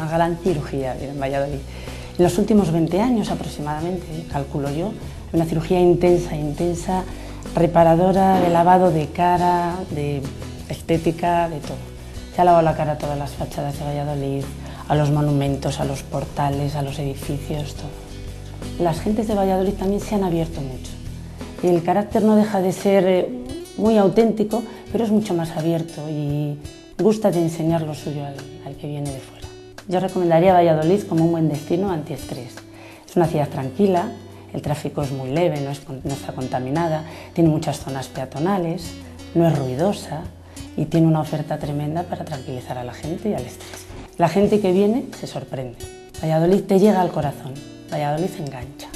una gran cirugía en Valladolid. En los últimos 20 años aproximadamente, calculo yo, una cirugía intensa, intensa, reparadora de lavado de cara, de estética, de todo. Se ha lavado la cara a todas las fachadas de Valladolid, a los monumentos, a los portales, a los edificios, todo. Las gentes de Valladolid también se han abierto mucho. El carácter no deja de ser eh, muy auténtico, pero es mucho más abierto y gusta de enseñar lo suyo al, que viene de fuera. Yo recomendaría Valladolid como un buen destino antiestrés. Es una ciudad tranquila, el tráfico es muy leve, no, no está contaminada, tiene muchas zonas peatonales, no es ruidosa y tiene una oferta tremenda para tranquilizar a la gente y al estrés. La gente que viene se sorprende. Valladolid te llega al corazón, Valladolid engancha.